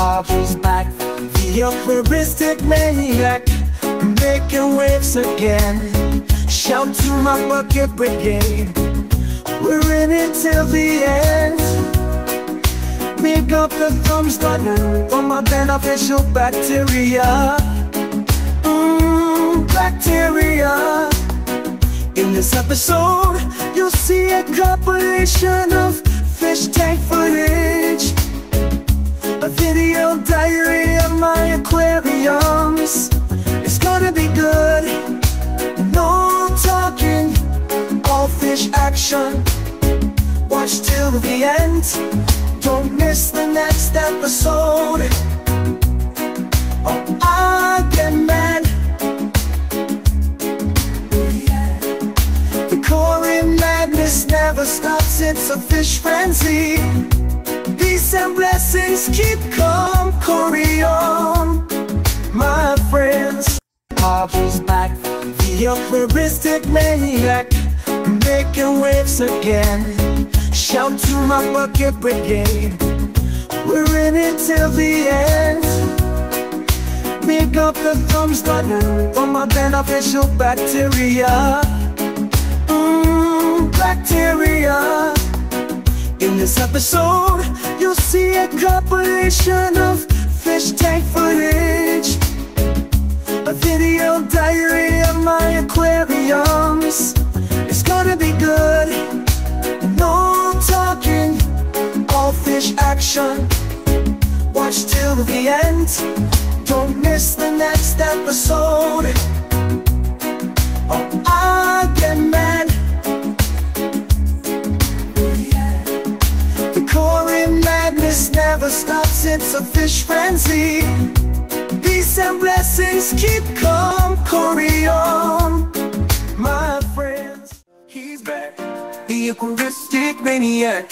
Back, the aquaristic maniac, making waves again. Shout to my bucket brigade, we're in it till the end. Make up the thumbs button for my beneficial bacteria. Mmm, bacteria. In this episode, you'll see a compilation of fish tank footage. A video diary of my aquariums. It's gonna be good. No talking All fish action. Watch till the end. Don't miss the next episode. Oh, I get mad. The Cory madness never stops. It's a fish frenzy blessings keep calm, Cory on, my friends. Audrey's back, the aquaristic maniac, making waves again. Shout to my bucket brigade, we're in it till the end. Make up the thumbs button for my beneficial bacteria. Mmm, bacteria. In this episode, you'll see a compilation of fish tank footage A video diary of my aquariums. It's gonna be good. No talking, all fish action. Watch till the end. Don't miss the next episode never stops, it's a fish frenzy. Peace and blessings keep calm, Cory on, my friends. He's back, the aquaristic maniac,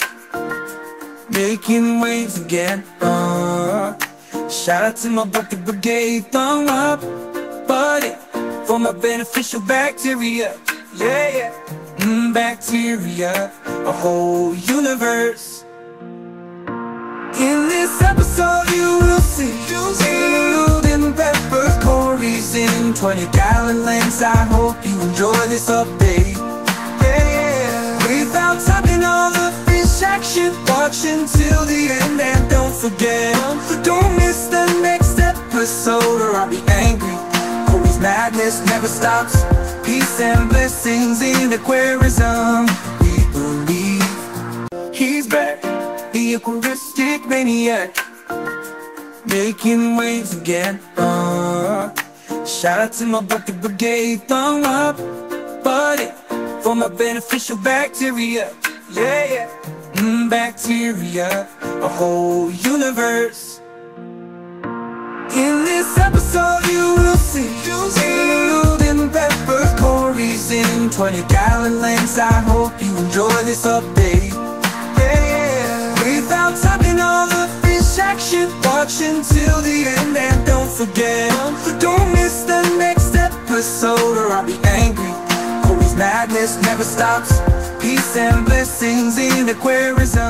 making waves again. Uh, shout out to my bucket brigade, thumb up, buddy, for my beneficial bacteria. Yeah, yeah, mm, bacteria, a whole universe. In this episode you will see. Golden peppers, Cory's in 20 gallon lengths. I hope you enjoy this update. Yeah, Without stopping all the fish action Watch until the end. And don't forget Don't miss the next episode or I'll be angry. Cory's madness never stops. Peace and blessings in aquarism We believe He's back. The aquaristic maniac Making waves again. Uh, Shout out to my bucket brigade Thumb up, buddy For my beneficial bacteria. Yeah, yeah. Mm, Bacteria A whole universe. In this episode you will see Golden peppers, Cory's in 20 gallon lengths. I hope you enjoy this update Without stopping all the fish action Watch until the end and don't forget. Don't miss the next episode or I'll be angry. Cory's madness never stops. Peace and blessings in aquarism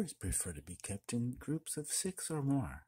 Cories prefer to be kept in groups of six or more.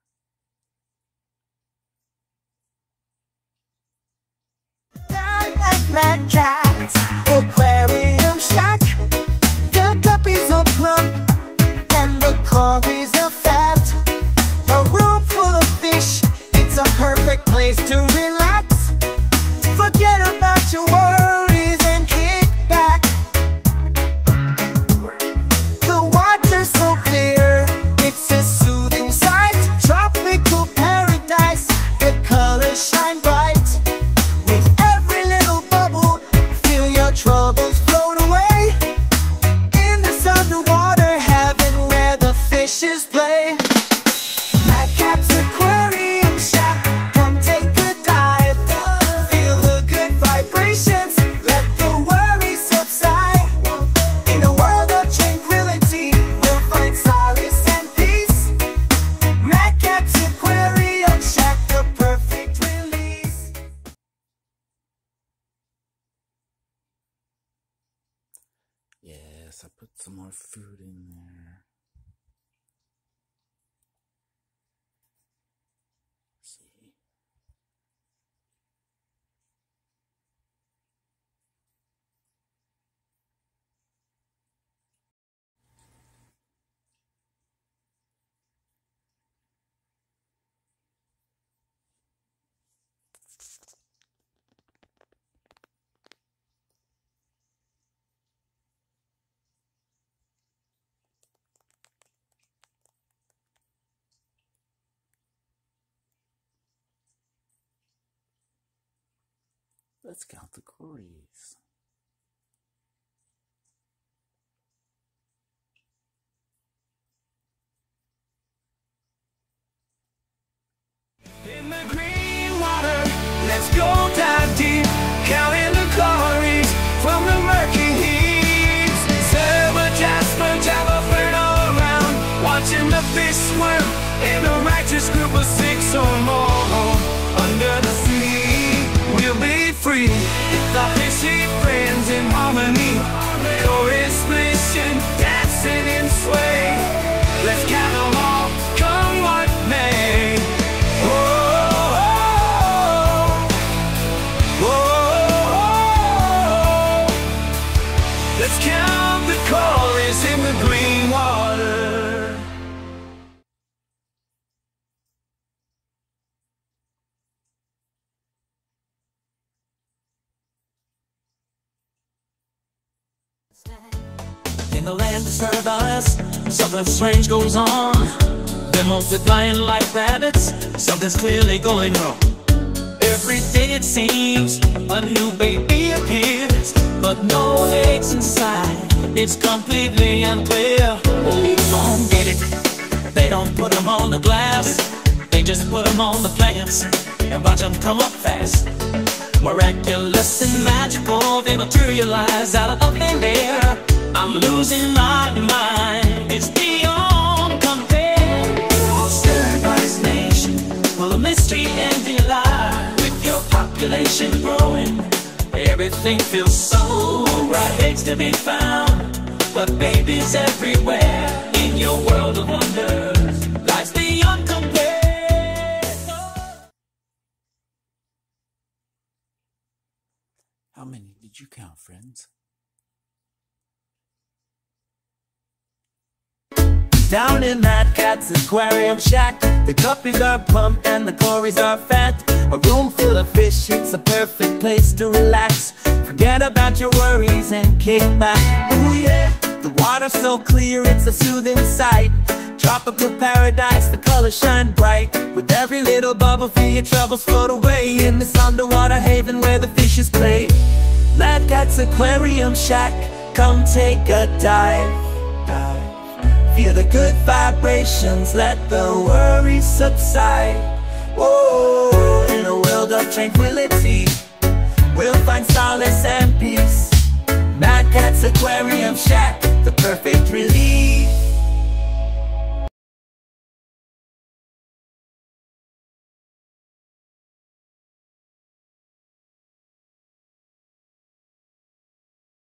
More food in there. see. Let's count the Cories. In the green water, let's go dive Let's count 'em all, come what may. Let's count the in the green water. In the land of paradise, something strange goes on. They're multiplying like rabbits, something's clearly going wrong. Every day it seems a new baby appears, but no eggs inside. It's completely unclear. Oh, don't get it? They don't put them on the glass, they just put them on the plants and watch them come up fast. Miraculous and magical, they materialize out of thin air. I'm losing my mind. Population growing, everything feels so right. To be found, but babies everywhere. In your world of wonders, life's beyond compare. How many did you count, friends? Down in Mad Cat's aquarium shack, the guppies are plump and the cories are fat. A room full of fish, it's a perfect place to relax. Forget about your worries and kick back. Ooh yeah, the water's so clear, it's a soothing sight. Tropical paradise, the colors shine bright. With every little bubble, feel your troubles float away in this underwater haven where the fishes play. Mad Cat's aquarium shack, come take a dive. Feel the good vibrations, let the worries subside. Whoa, in a world of tranquility, we'll find solace and peace. Mad Cat's Aquarium Shack, the perfect relief.